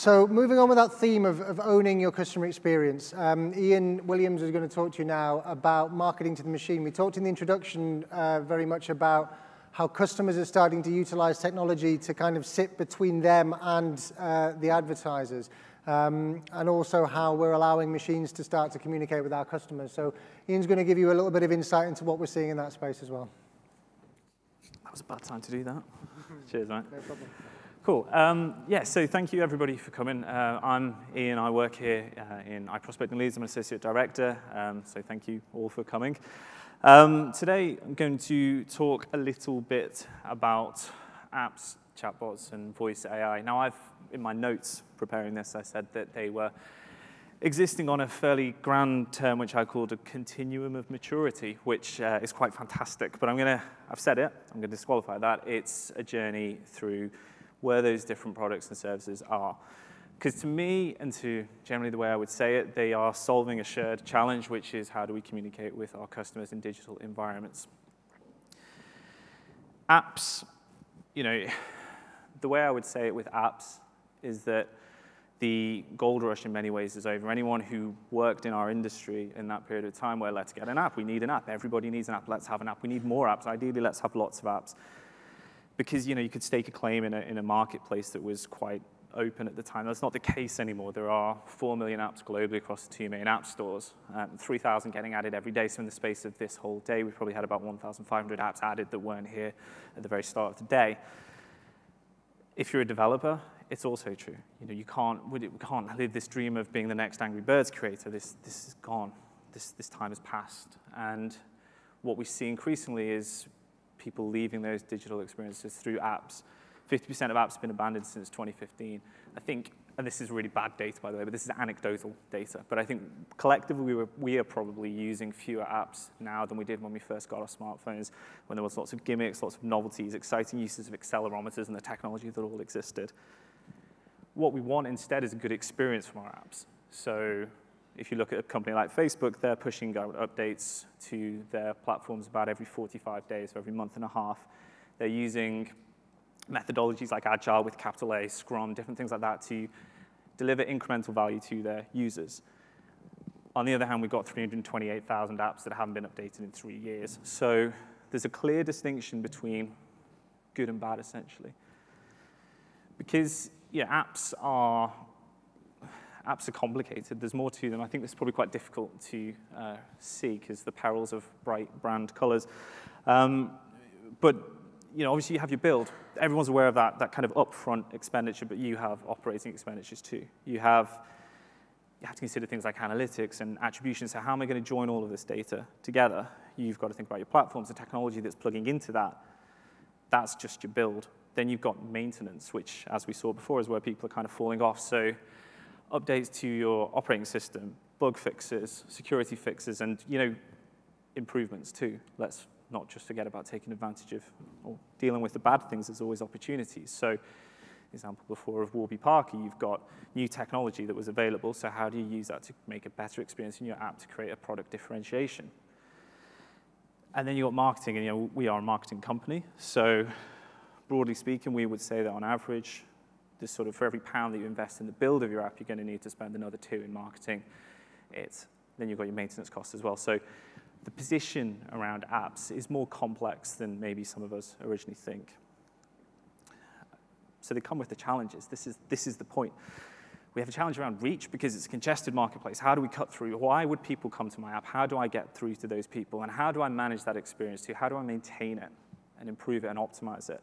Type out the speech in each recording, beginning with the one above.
So moving on with that theme of, of owning your customer experience, um, Ian Williams is going to talk to you now about marketing to the machine. We talked in the introduction uh, very much about how customers are starting to utilize technology to kind of sit between them and uh, the advertisers. Um, and also how we're allowing machines to start to communicate with our customers. So Ian's going to give you a little bit of insight into what we're seeing in that space as well. That was a bad time to do that. Cheers, mate. No problem. Cool. Um, yeah, so thank you everybody for coming. Uh, I'm Ian, I work here uh, in iProspect and Leeds. I'm an associate director, um, so thank you all for coming. Um, today I'm going to talk a little bit about apps, chatbots, and voice AI. Now I've, in my notes preparing this, I said that they were existing on a fairly grand term which I called a continuum of maturity, which uh, is quite fantastic. But I'm going to, I've said it, I'm going to disqualify that. It's a journey through where those different products and services are. Because to me, and to generally the way I would say it, they are solving a shared challenge, which is how do we communicate with our customers in digital environments. Apps, you know, the way I would say it with apps is that the gold rush in many ways is over. Anyone who worked in our industry in that period of time where let's get an app, we need an app, everybody needs an app, let's have an app, we need more apps, ideally let's have lots of apps because you know you could stake a claim in a, in a marketplace that was quite open at the time. That's not the case anymore. There are 4 million apps globally across the two main app stores, um, 3,000 getting added every day. So in the space of this whole day, we've probably had about 1,500 apps added that weren't here at the very start of the day. If you're a developer, it's also true. You know, you can't, we can't live this dream of being the next Angry Birds creator. This, this is gone. This, this time has passed. And what we see increasingly is people leaving those digital experiences through apps. 50% of apps have been abandoned since 2015. I think, and this is really bad data, by the way, but this is anecdotal data. But I think collectively, we, were, we are probably using fewer apps now than we did when we first got our smartphones, when there was lots of gimmicks, lots of novelties, exciting uses of accelerometers and the technology that all existed. What we want instead is a good experience from our apps. So if you look at a company like Facebook, they're pushing updates to their platforms about every 45 days, or every month and a half. They're using methodologies like Agile with capital A, Scrum, different things like that to deliver incremental value to their users. On the other hand, we've got 328,000 apps that haven't been updated in three years. So there's a clear distinction between good and bad, essentially. Because yeah, apps are apps are complicated. There's more to them. I think this is probably quite difficult to uh, see because the perils of bright brand colors. Um, but you know, obviously you have your build. Everyone's aware of that, that kind of upfront expenditure, but you have operating expenditures too. You have, you have to consider things like analytics and attribution. So how am I going to join all of this data together? You've got to think about your platforms, the technology that's plugging into that. That's just your build. Then you've got maintenance, which, as we saw before, is where people are kind of falling off. So updates to your operating system, bug fixes, security fixes, and you know, improvements too. Let's not just forget about taking advantage of or dealing with the bad things. There's always opportunities. So, example before of Warby Parker, you've got new technology that was available. So how do you use that to make a better experience in your app to create a product differentiation? And then you've got marketing, and you know, we are a marketing company. So broadly speaking, we would say that on average, this sort of for every pound that you invest in the build of your app, you're going to need to spend another two in marketing. It's, then you've got your maintenance costs as well. So the position around apps is more complex than maybe some of us originally think. So they come with the challenges. This is, this is the point. We have a challenge around reach because it's a congested marketplace. How do we cut through? Why would people come to my app? How do I get through to those people? And how do I manage that experience too? How do I maintain it and improve it and optimize it?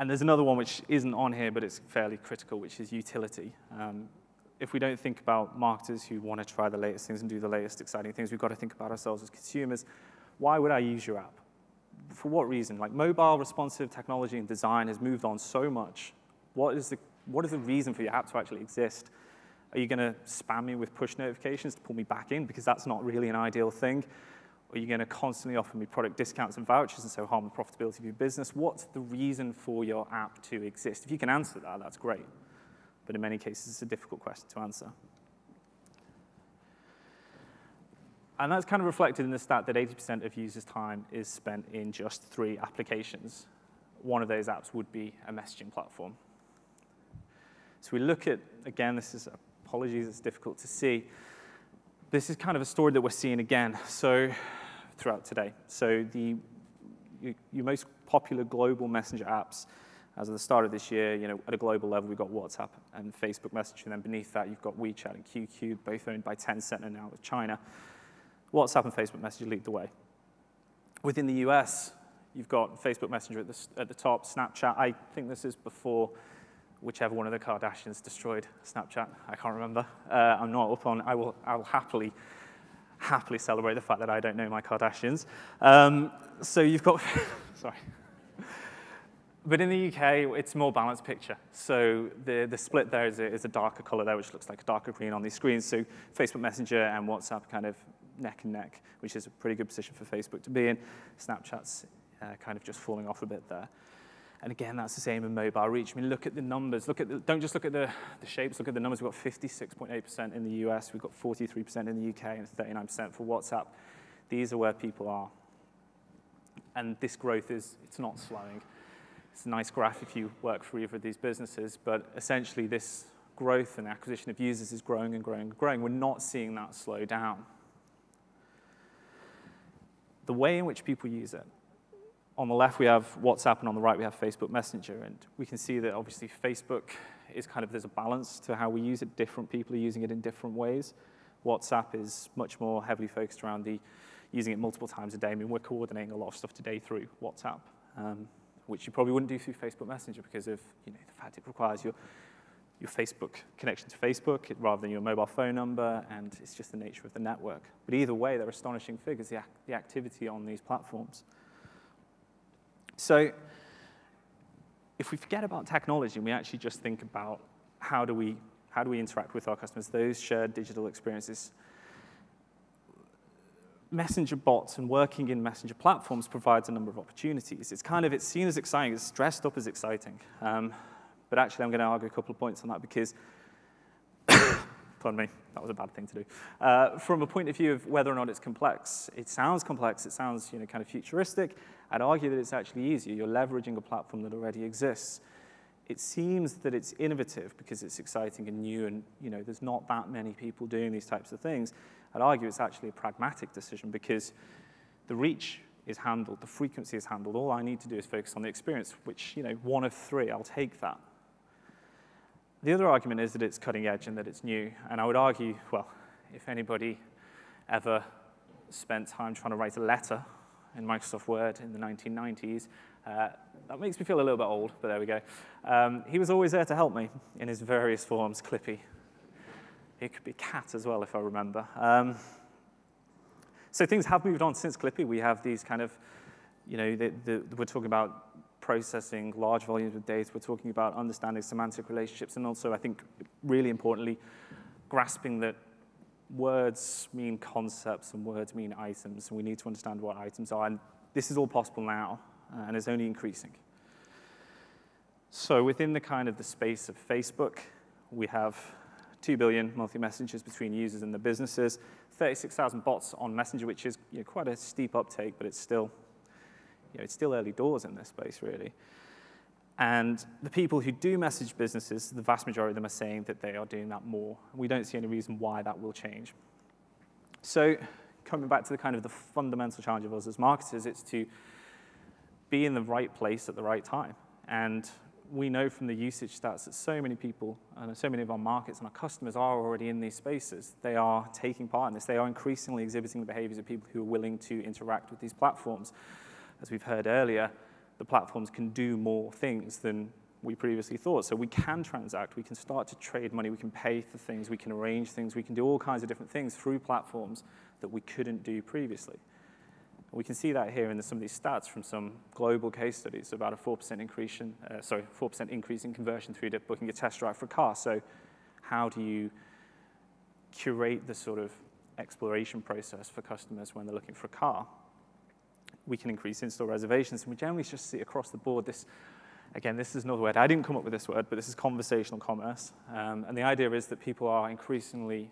And there's another one which isn't on here, but it's fairly critical, which is utility. Um, if we don't think about marketers who want to try the latest things and do the latest exciting things, we've got to think about ourselves as consumers. Why would I use your app? For what reason? Like mobile responsive technology and design has moved on so much. What is the, what is the reason for your app to actually exist? Are you going to spam me with push notifications to pull me back in? Because that's not really an ideal thing. Are you going to constantly offer me product discounts and vouchers and so harm the profitability of your business? What's the reason for your app to exist? If you can answer that, that's great. But in many cases, it's a difficult question to answer. And that's kind of reflected in the stat that 80% of users' time is spent in just three applications. One of those apps would be a messaging platform. So we look at, again, this is, apologies, it's difficult to see. This is kind of a story that we're seeing again, so throughout today. So the your most popular global messenger apps as of the start of this year, you know, at a global level, we've got WhatsApp and Facebook Messenger, and then beneath that, you've got WeChat and QQ, both owned by Tencent and now with China. WhatsApp and Facebook Messenger lead the way. Within the US, you've got Facebook Messenger at the, at the top, Snapchat. I think this is before whichever one of the Kardashians destroyed Snapchat. I can't remember. Uh, I'm not up on, I will, I will happily, happily celebrate the fact that I don't know my Kardashians. Um, so you've got, sorry. But in the UK, it's more balanced picture. So the, the split there is a, is a darker color there, which looks like a darker green on these screens. So Facebook Messenger and WhatsApp kind of neck and neck, which is a pretty good position for Facebook to be in. Snapchat's uh, kind of just falling off a bit there. And again, that's the same in mobile reach. I mean, look at the numbers. Look at the, don't just look at the, the shapes, look at the numbers. We've got 56.8% in the US, we've got 43% in the UK, and 39% for WhatsApp. These are where people are. And this growth is, it's not slowing. It's a nice graph if you work for either of these businesses, but essentially this growth and acquisition of users is growing and growing and growing. We're not seeing that slow down. The way in which people use it on the left, we have WhatsApp, and on the right, we have Facebook Messenger. And we can see that obviously Facebook is kind of, there's a balance to how we use it. Different people are using it in different ways. WhatsApp is much more heavily focused around the using it multiple times a day. I mean, we're coordinating a lot of stuff today through WhatsApp, um, which you probably wouldn't do through Facebook Messenger because of you know, the fact it requires your, your Facebook connection to Facebook rather than your mobile phone number, and it's just the nature of the network. But either way, they're astonishing figures, the, the activity on these platforms. So if we forget about technology and we actually just think about how do we, how do we interact with our customers, those shared digital experiences, messenger bots and working in messenger platforms provides a number of opportunities. It's kind of, it's seen as exciting, it's dressed up as exciting. Um, but actually, I'm going to argue a couple of points on that because, pardon me, that was a bad thing to do. Uh, from a point of view of whether or not it's complex, it sounds complex, it sounds you know, kind of futuristic, I'd argue that it's actually easier. You're leveraging a platform that already exists. It seems that it's innovative because it's exciting and new and you know, there's not that many people doing these types of things. I'd argue it's actually a pragmatic decision because the reach is handled, the frequency is handled. All I need to do is focus on the experience, which, you know, one of three, I'll take that. The other argument is that it's cutting edge and that it's new. And I would argue, well, if anybody ever spent time trying to write a letter in Microsoft Word in the 1990s. Uh, that makes me feel a little bit old, but there we go. Um, he was always there to help me in his various forms, Clippy. He could be cat as well, if I remember. Um, so things have moved on since Clippy. We have these kind of, you know, the, the, we're talking about processing large volumes of data. We're talking about understanding semantic relationships, and also, I think, really importantly, grasping that words mean concepts and words mean items, and we need to understand what items are. And this is all possible now, uh, and is only increasing. So within the kind of the space of Facebook, we have 2 billion monthly messages between users and the businesses, 36,000 bots on Messenger, which is you know, quite a steep uptake, but it's still, you know, it's still early doors in this space, really. And the people who do message businesses, the vast majority of them are saying that they are doing that more. We don't see any reason why that will change. So coming back to the kind of the fundamental challenge of us as marketers, it's to be in the right place at the right time. And we know from the usage stats that so many people and so many of our markets and our customers are already in these spaces. They are taking part in this. They are increasingly exhibiting the behaviors of people who are willing to interact with these platforms. As we've heard earlier, the platforms can do more things than we previously thought. So we can transact, we can start to trade money, we can pay for things, we can arrange things, we can do all kinds of different things through platforms that we couldn't do previously. We can see that here in the, some of these stats from some global case studies, about a 4% increase, in, uh, sorry, 4% increase in conversion through booking a test drive for a car. So how do you curate the sort of exploration process for customers when they're looking for a car? We can increase in-store reservations. And we generally just see across the board this, again, this is another word. I didn't come up with this word, but this is conversational commerce. Um, and the idea is that people are increasingly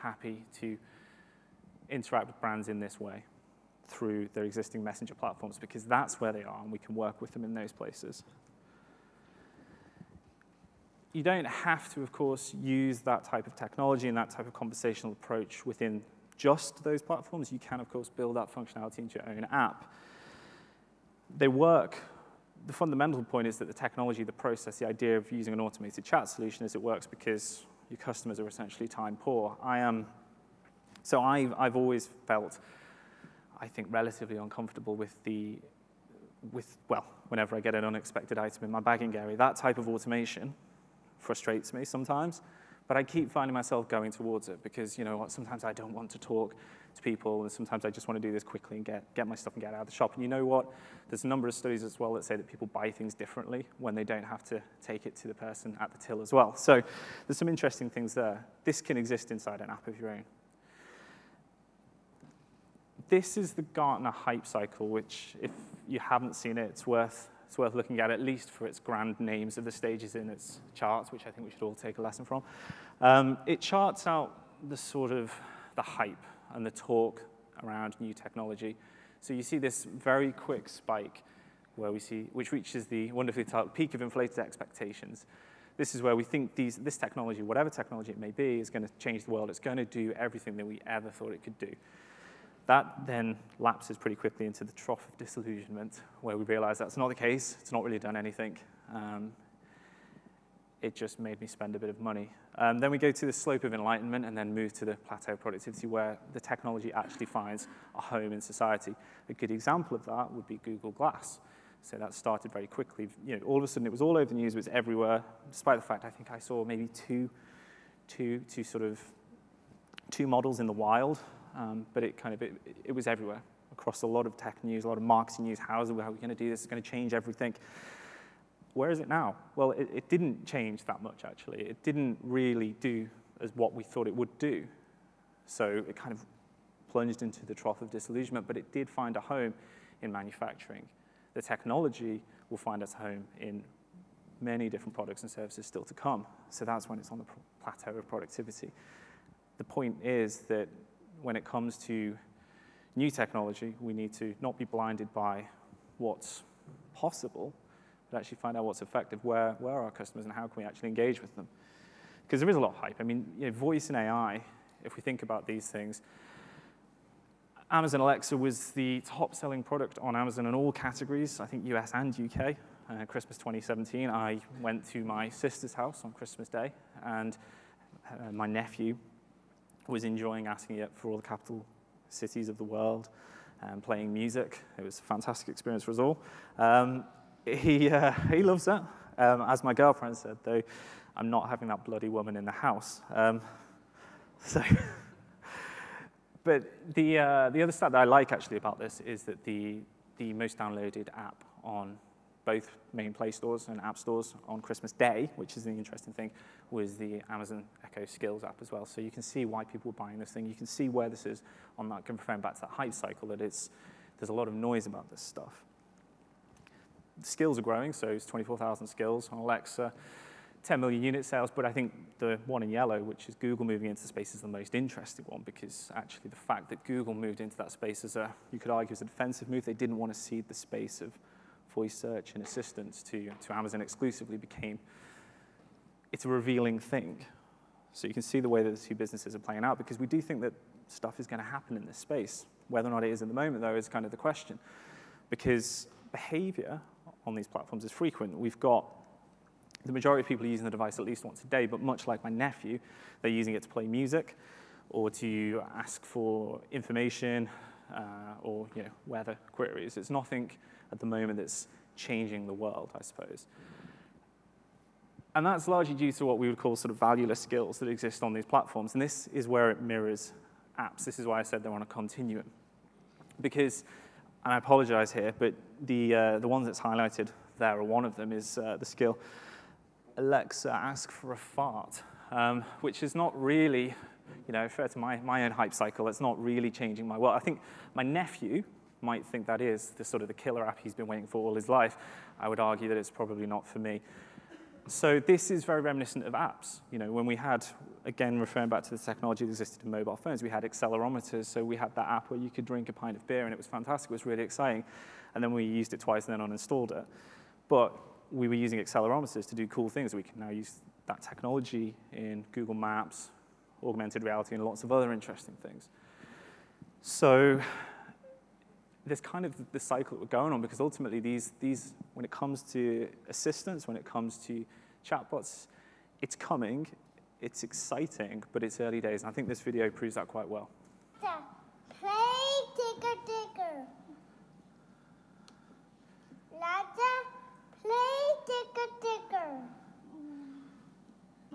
happy to interact with brands in this way through their existing messenger platforms because that's where they are and we can work with them in those places. you don't have to, of course, use that type of technology and that type of conversational approach within just those platforms. You can, of course, build that functionality into your own app. They work. The fundamental point is that the technology, the process, the idea of using an automated chat solution is it works because your customers are essentially time poor. I am, so I've, I've always felt, I think, relatively uncomfortable with the, with, well, whenever I get an unexpected item in my bagging area, that type of automation frustrates me sometimes. But I keep finding myself going towards it because, you know, what, sometimes I don't want to talk to people, and sometimes I just want to do this quickly and get, get my stuff and get out of the shop. And you know what? There's a number of studies as well that say that people buy things differently when they don't have to take it to the person at the till as well. So there's some interesting things there. This can exist inside an app of your own. This is the Gartner hype cycle, which if you haven't seen it, it's worth it's worth looking at, at least for its grand names of the stages in its charts, which I think we should all take a lesson from. Um, it charts out the sort of the hype and the talk around new technology. So you see this very quick spike where we see, which reaches the wonderfully titled peak of inflated expectations. This is where we think these, this technology, whatever technology it may be, is going to change the world. It's going to do everything that we ever thought it could do. That then lapses pretty quickly into the trough of disillusionment, where we realize that's not the case. It's not really done anything. Um, it just made me spend a bit of money. Um, then we go to the slope of enlightenment and then move to the plateau of productivity where the technology actually finds a home in society. A good example of that would be Google Glass. So that started very quickly. You know, all of a sudden it was all over the news, it was everywhere, despite the fact I think I saw maybe two, two, two sort of two models in the wild um, but it kind of, it, it, was everywhere across a lot of tech news, a lot of marketing news. How are we going to do this? It's going to change everything. Where is it now? Well, it, it didn't change that much, actually. It didn't really do as what we thought it would do. So it kind of plunged into the trough of disillusionment, but it did find a home in manufacturing. The technology will find its home in many different products and services still to come. So that's when it's on the plateau of productivity. The point is that when it comes to new technology, we need to not be blinded by what's possible, but actually find out what's effective, where, where are our customers, and how can we actually engage with them. Because there is a lot of hype. I mean, you know, voice and AI, if we think about these things, Amazon Alexa was the top selling product on Amazon in all categories, I think US and UK. Uh, Christmas 2017, I went to my sister's house on Christmas Day, and uh, my nephew was enjoying asking it for all the capital cities of the world and playing music. It was a fantastic experience for us all. Um, he, uh, he loves it. Um, as my girlfriend said, though, I'm not having that bloody woman in the house. Um, so, but the, uh, the other stat that I like actually about this is that the, the most downloaded app on both main Play stores and app stores on Christmas Day, which is the interesting thing, was the Amazon Echo Skills app as well. So you can see why people are buying this thing. You can see where this is on that, referring back to that hype cycle, that it's, there's a lot of noise about this stuff. Skills are growing, so it's 24,000 skills on Alexa. 10 million unit sales, but I think the one in yellow, which is Google moving into the space, is the most interesting one because actually the fact that Google moved into that space is a, you could argue, is a defensive move. They didn't want to cede the space of voice search and assistance to, to Amazon exclusively became, it's a revealing thing. So you can see the way that the two businesses are playing out because we do think that stuff is going to happen in this space. Whether or not it is at the moment, though, is kind of the question. Because behavior on these platforms is frequent. We've got the majority of people are using the device at least once a day, but much like my nephew, they're using it to play music or to ask for information uh, or you know, weather queries. It's nothing at the moment that's changing the world, I suppose. And that's largely due to what we would call sort of valueless skills that exist on these platforms. And this is where it mirrors apps. This is why I said they're on a continuum. Because, and I apologize here, but the, uh, the ones that's highlighted there, or one of them, is uh, the skill Alexa, ask for a fart, um, which is not really, you know, fair to my, my own hype cycle, it's not really changing my world. I think my nephew, might think that is the sort of the killer app he's been waiting for all his life, I would argue that it's probably not for me. So this is very reminiscent of apps. You know, when we had, again, referring back to the technology that existed in mobile phones, we had accelerometers. So we had that app where you could drink a pint of beer, and it was fantastic. It was really exciting. And then we used it twice and then uninstalled it. But we were using accelerometers to do cool things. We can now use that technology in Google Maps, augmented reality, and lots of other interesting things. So there's kind of the cycle we're going on because ultimately these, these, when it comes to assistance, when it comes to chatbots, it's coming, it's exciting, but it's early days. And I think this video proves that quite well. Play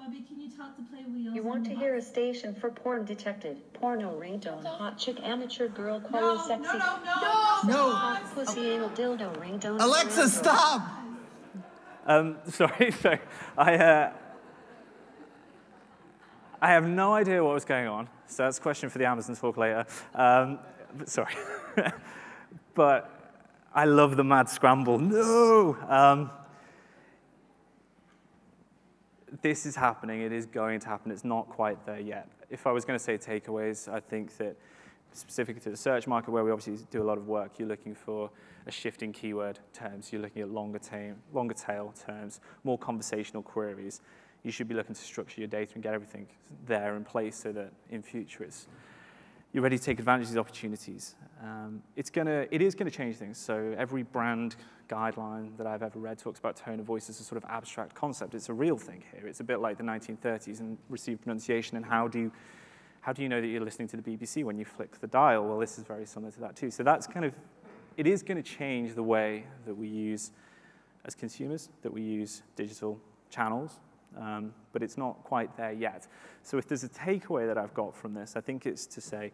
Bobby, can you talk to play wheels? You want to hear a station for porn detected. Porno ringtone, hot chick, amateur girl, box? quality, No, sexy. no, no, no, No. Hot pussy, anal dildo, ringtone. Alexa, Android. stop! Um, sorry, so I, uh, I have no idea what was going on. So that's a question for the Amazon talk later. Um, but sorry. but I love the mad scramble. No! Um, this is happening. It is going to happen. It's not quite there yet. If I was going to say takeaways, I think that specifically to the search market, where we obviously do a lot of work, you're looking for a shift in keyword terms. You're looking at longer, tail, longer tail terms, more conversational queries. You should be looking to structure your data and get everything there in place so that in future it's, you're ready to take advantage of these opportunities. Um, it's gonna, it is going to change things. So every brand guideline that I've ever read talks about tone of voice as a sort of abstract concept. It's a real thing here. It's a bit like the 1930s and received pronunciation and how do you, how do you know that you're listening to the BBC when you flick the dial? Well, this is very similar to that too. So that's kind of, it is going to change the way that we use, as consumers, that we use digital channels, um, but it's not quite there yet. So if there's a takeaway that I've got from this, I think it's to say,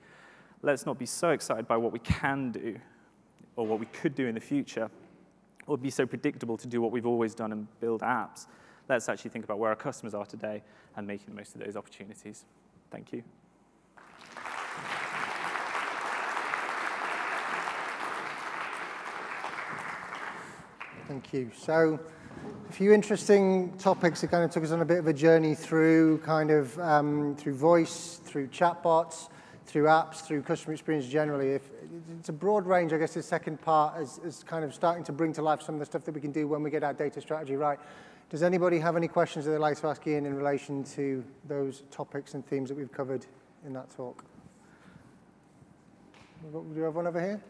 let's not be so excited by what we can do or what we could do in the future, or be so predictable to do what we've always done and build apps. Let's actually think about where our customers are today and making the most of those opportunities. Thank you. Thank you. So a few interesting topics that kind of took us on a bit of a journey through kind of um, through voice, through chatbots, through apps, through customer experience generally. If, it's a broad range, I guess the second part is, is kind of starting to bring to life some of the stuff that we can do when we get our data strategy right. Does anybody have any questions that they'd like to ask Ian in relation to those topics and themes that we've covered in that talk? Do you have one over here?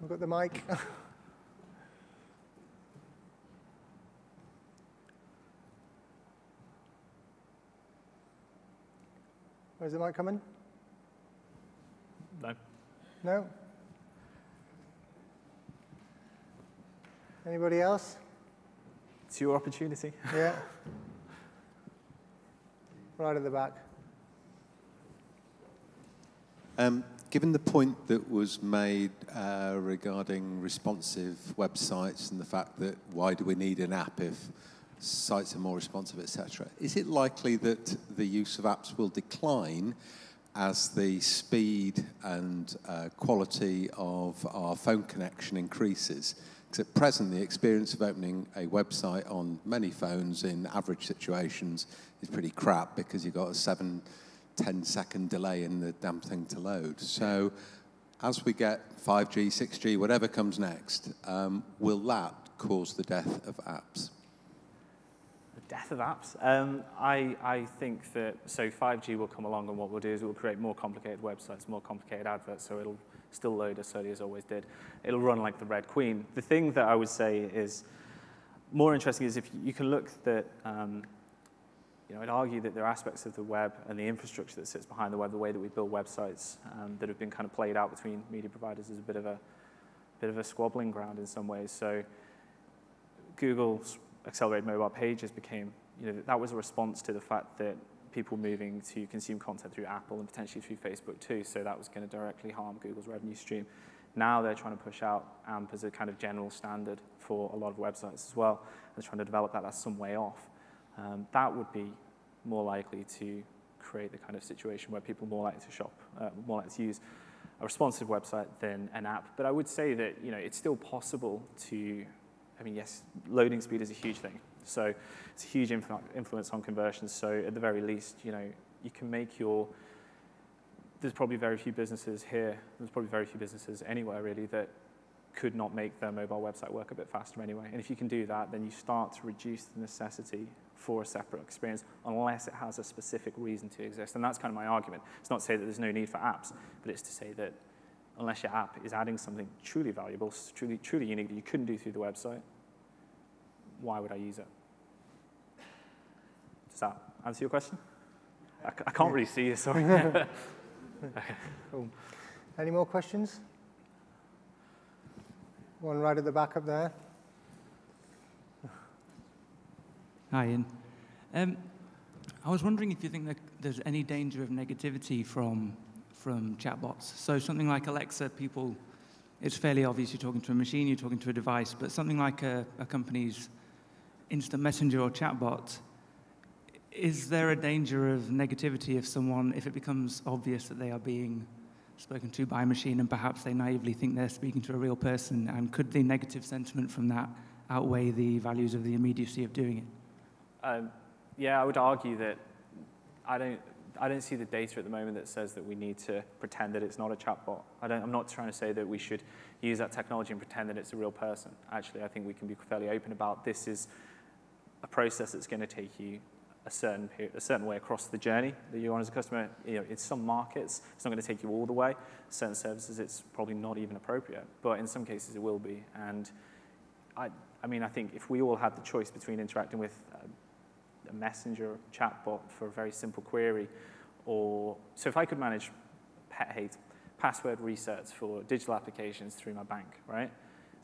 We've got the mic. Where's the mic coming? No. No? Anybody else? It's your opportunity. Yeah? Right at the back. Um, given the point that was made uh, regarding responsive websites and the fact that why do we need an app if sites are more responsive, etc., is it likely that the use of apps will decline as the speed and uh, quality of our phone connection increases? Because at present, the experience of opening a website on many phones in average situations is pretty crap because you've got a seven 10 second delay in the damn thing to load. So as we get 5G, 6G, whatever comes next, um, will that cause the death of apps? Death of apps. Um, I, I think that, so 5G will come along and what we'll do is we'll create more complicated websites, more complicated adverts, so it'll still load as slowly as always did. It'll run like the Red Queen. The thing that I would say is more interesting is if you can look that, um, you know, I'd argue that there are aspects of the web and the infrastructure that sits behind the web, the way that we build websites, um, that have been kind of played out between media providers as a bit of a bit of a squabbling ground in some ways. So Google's accelerated mobile pages became, you know, that was a response to the fact that people moving to consume content through Apple and potentially through Facebook too. So that was going to directly harm Google's revenue stream. Now they're trying to push out AMP as a kind of general standard for a lot of websites as well. They're trying to develop that as some way off. Um, that would be more likely to create the kind of situation where people are more likely to shop, uh, more likely to use a responsive website than an app. But I would say that you know it's still possible to, mean, yes, loading speed is a huge thing. So it's a huge influ- influence on conversions. So at the very least, you know, you can make your, there's probably very few businesses here, there's probably very few businesses anywhere really that could not make their mobile website work a bit faster anyway. And if you can do that, then you start to reduce the necessity for a separate experience unless it has a specific reason to exist. And that's kind of my argument. It's not to say that there's no need for apps, but it's to say that unless your app is adding something truly valuable, truly, truly unique that you couldn't do through the website, why would I use it? Does that answer your question? I, I can't really see you, sorry. Cool. Any more questions? One right at the back up there. Hi, Ian. Um, I was wondering if you think that there's any danger of negativity from, from chatbots. So something like Alexa, people, it's fairly obvious you're talking to a machine, you're talking to a device, but something like a, a company's instant messenger or chatbot, is there a danger of negativity if someone, if it becomes obvious that they are being spoken to by a machine and perhaps they naively think they're speaking to a real person? And could the negative sentiment from that outweigh the values of the immediacy of doing it? Um, yeah, I would argue that I don't, I don't see the data at the moment that says that we need to pretend that it's not a chatbot. I don't, I'm not trying to say that we should use that technology and pretend that it's a real person. Actually, I think we can be fairly open about this is a process that's going to take you a certain, a certain way across the journey that you're on as a customer. You know, in some markets, it's not going to take you all the way. Certain services, it's probably not even appropriate. But in some cases, it will be. And I, I mean, I think if we all had the choice between interacting with a, a messenger chatbot for a very simple query, or so if I could manage pet hate password resets for digital applications through my bank, right?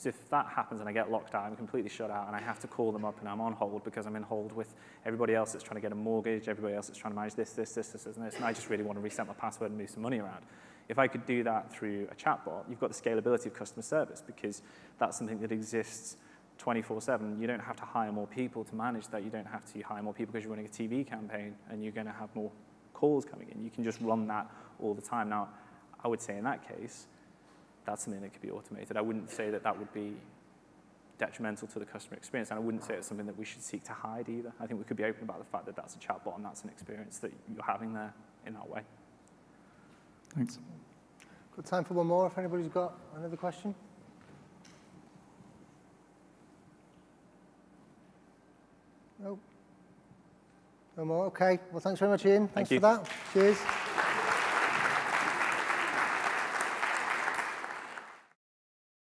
So if that happens and I get locked out, I'm completely shut out and I have to call them up and I'm on hold because I'm in hold with everybody else that's trying to get a mortgage, everybody else that's trying to manage this, this, this, this, and this, and I just really want to reset my password and move some money around. If I could do that through a chatbot, you've got the scalability of customer service because that's something that exists 24-7. You don't have to hire more people to manage that. You don't have to hire more people because you're running a TV campaign and you're going to have more calls coming in. You can just run that all the time. Now, I would say in that case, that's something that could be automated. I wouldn't say that that would be detrimental to the customer experience, and I wouldn't say it's something that we should seek to hide either. I think we could be open about the fact that that's a chatbot and that's an experience that you're having there in that way. Thanks. Got time for one more if anybody's got another question? No? No more? Okay. Well, thanks very much, Ian. Thanks Thank for that. Cheers.